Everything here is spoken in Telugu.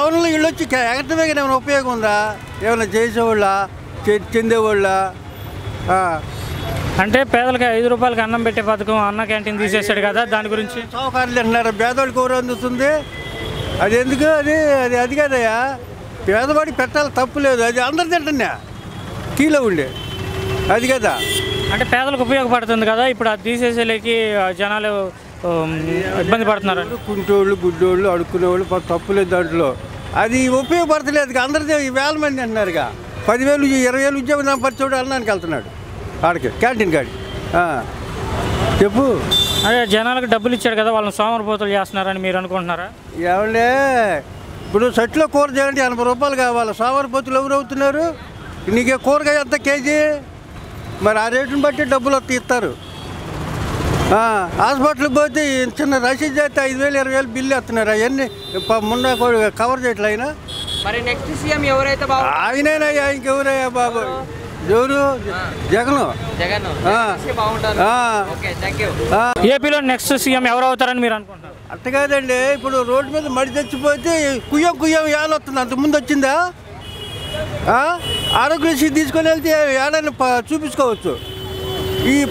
టౌన్లో ఇళ్ళు వచ్చి ఎగటమే ఏమైనా ఉపయోగం ఉందా? ఏమైనా చేసేవాళ్ళ? చెందేవాళ్ళ. అంటే పేదలకి ఐదు రూపాయలకి అన్నం పెట్టే పథకం అన్న క్యాంటీన్ తీసేశాడు కదా దాని గురించి? సౌకర్యాలు అంటున్నారు. పేదవాళ్ళకి ఎవరు అందుతుంది. అది ఎందుకు? అది అది అది కదయ్యా. పేదవాడికి పెట్టాలి తప్పు లేదు. అది అందరు తింటున్నా. కీలో ఉండే. అది కదా. అంటే పేదలకు ఉపయోగపడుతుంది కదా ఇప్పుడు అది తీసేసేలేకి జనాలు ఇబ్బంది పడుతున్నారు కుంటోళ్ళు గుడ్డోళ్ళు అడుక్కునేవాళ్ళు పాపం తప్పు లేదు దాంట్లో. అది ఉపయోగపడతలేదు అందరిది వేల మంది అంటున్నారుగా. పదివేలు ఇరవై వేలు ఉద్యోగం సంపరిచోడు అన్నానికి వెళ్తున్నాడు. ఆడికి క్యాంటీన్ కాడి. చెప్పు. అదే జనాలకు డబ్బులు ఇచ్చాడు కదా వాళ్ళని సోమరపోతులు చేస్తున్నారని మీరు అనుకుంటున్నారా? ఏమండే ఇప్పుడు సట్లో కూర చేయాలంటే ఎనభై రూపాయలు కావాలి. సోమరిపోతులు ఎవరు అవుతున్నారు? నీకే కూరగాయ ఎంత కేజీ? మరి ఆ రేటుని బట్టి డబ్బులు ఇస్తారు. హాస్పిటల్కి పోతే చిన్న రసీదు చేస్తే ఐదు వేలు ఇరవై వేలు బిల్లు వేస్తున్నారు. అవన్నీ మొన్న కూడా కవర్ చేయట్లే ఆయన. మరి నెక్స్ట్ సీఎం ఎవరైతే బాగు ఆయనేనయ్యా ఇంకెవరయ్యా బాబు? ఎవరు? జగను. జగన్. ఏపీలో నెక్స్ట్ సీఎం ఎవరు అవుతారని మీరు అనుకుంటున్నారు? అట్ట కాదండి ఇప్పుడు రోడ్డు మీద మడి తెచ్చిపోతే కుయ్యం కుయ్యం ఏళ్ళ వస్తుంది. అంత ముందు వచ్చిందా? ఆ? ఆరోగ్యశ్రీ తీసుకొని వెళ్తే ఏడని ప- చూపించుకోవచ్చు. ఈ